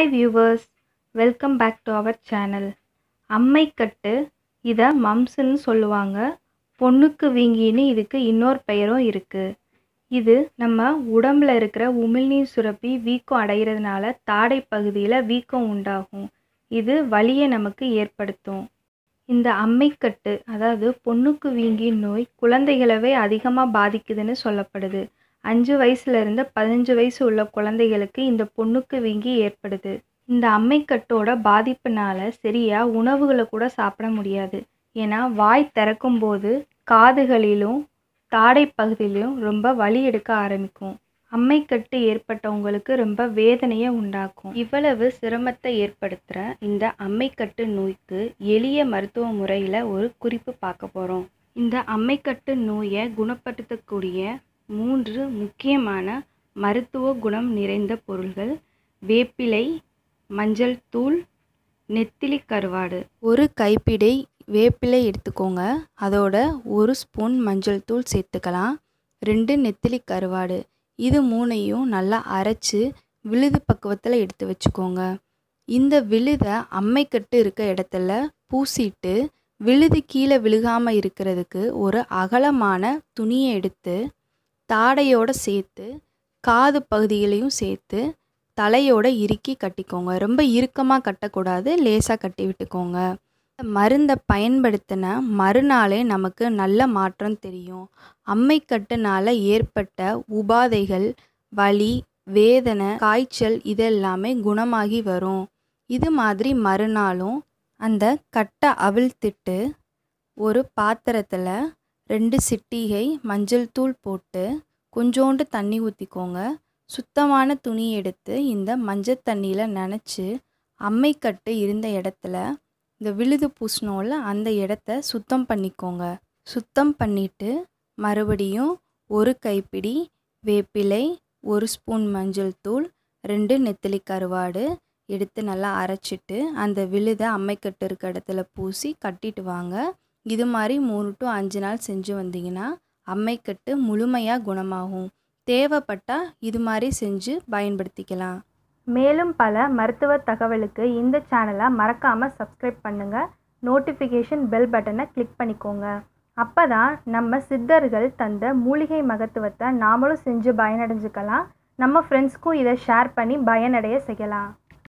Hi viewers welcome back to our channel அம்மைக்கட்டு இதை மம்ஸுன்னு சொல்லுவாங்க. பொண்ணுக்கு வீங்கின்னு இதுக்கு இன்னொரு பெயரும் இருக்குது இது நம்ம உடம்புல இருக்கிற உமிழ்நீர் சுரப்பி வீக்கம் அடைகிறதுனால தாடை பகுதியில் வீக்கம் உண்டாகும். இது வலியை நமக்கு ஏற்படுத்தும். இந்த அம்மைக்கட்டு அதாவது பொண்ணுக்கு வீங்கி நோய் குழந்தைகளவே அதிகமாக பாதிக்குதுன்னு சொல்லப்படுது. அஞ்சு வயசுலேருந்து பதினஞ்சு வயசு உள்ள குழந்தைகளுக்கு இந்த பொண்ணுக்கு வீங்கி ஏற்படுது. இந்த அம்மைக்கட்டோட பாதிப்புனால சரியாக உணவுகளை கூட சாப்பிட முடியாது. ஏன்னா வாய் திறக்கும் போது காதுகளிலும் தாடை பகுதியிலும் ரொம்ப வலி எடுக்க ஆரம்பிக்கும். அம்மைக்கட்டு ஏற்பட்டவங்களுக்கு ரொம்ப வேதனையை உண்டாக்கும். இவ்வளவு சிரமத்தை ஏற்படுத்துகிற இந்த அம்மைக்கட்டு நோய்க்கு எளிய மருத்துவ முறையில் ஒரு குறிப்பு பார்க்க போகிறோம் இந்த அம்மைக்கட்டு நோயை குணப்படுத்தக்கூடிய மூன்று முக்கியமான மருத்துவ குணம் நிறைந்த பொருள்கள். வேப்பிலை மஞ்சள் தூள் நெத்திலி கருவாடு. ஒரு கைப்பிடி வேப்பிலை எடுத்துக்கோங்க. அதோட ஒரு ஸ்பூன் மஞ்சள் தூள் சேர்த்துக்கலாம். ரெண்டு நெத்திலி கருவாடு. இது மூணையும் நல்லா அரைச்சி விழுது பக்குவத்தில் எடுத்து வச்சுக்கோங்க. இந்த விழுதை அம்மைக்கட்டு இருக்க இடத்துல பூசிட்டு விழுது கீழே விழுகாமல் இருக்கிறதுக்கு ஒரு அகலமான துணியை எடுத்து தாடையோடு சேர்த்து காது பகுதிகளையும் சேர்த்து தலையோட இறுக்கி கட்டிக்கோங்க. ரொம்ப இறுக்கமாக கட்டக்கூடாது லேசாக கட்டி விட்டுக்கோங்க. மருந்தை பயன்படுத்தின மறுநாளே நமக்கு நல்ல மாற்றம் தெரியும். அம்மைக்கட்டுனால் ஏற்பட்ட உபாதைகள் வலி வேதனை காய்ச்சல் இதெல்லாமே குணமாகி வரும். இது மாதிரி மறுநாளும் அந்த கட்டை அவிழ்த்திட்டு ஒரு பாத்திரத்தில் ரெண்டு சிட்டிகை மஞ்சள் தூள் போட்டு கொஞ்சோண்டு தண்ணி ஊற்றிக்கோங்க சுத்தமான துணி எடுத்து இந்த மஞ்சள் தண்ணியில் நனைச்சி அம்மைக்கட்டு இருந்த இடத்துல இந்த விழுது பூசினோல அந்த இடத்த சுத்தம் பண்ணிக்கோங்க. சுத்தம் பண்ணிவிட்டு மறுபடியும் ஒரு கைப்பிடி வேப்பிலை ஒரு ஸ்பூன் மஞ்சள் தூள் ரெண்டு நெத்திலி கருவாடு எடுத்து நல்லா அரைச்சிட்டு அந்த விழுதை அம்மைக்கட்டு இருக்க இடத்துல பூசி கட்டிட்டு வாங்க. இது மாதிரி மூணு டு அஞ்சு நாள் செஞ்சு வந்தீங்கன்னா அம்மைக்கட்டு முழுமையாக குணமாகும். தேவைப்பட்டால் இது மாதிரி செஞ்சு பயன்படுத்திக்கலாம். மேலும் பல மருத்துவ தகவலுக்கு இந்த சேனலை மறக்காமல் சப்ஸ்கிரைப் பண்ணுங்கள் நோட்டிஃபிகேஷன் பெல் பட்டனை கிளிக் பண்ணிக்கோங்க. அப்போ தான் நம்ம சித்தர்கள் தந்த மூலிகை மகத்துவத்தை நாமளும் செஞ்சு பயனடைஞ்சுக்கலாம். நம்ம ஃப்ரெண்ட்ஸ்க்கும் இதை ஷேர் பண்ணி பயனடைய செய்யலாம்.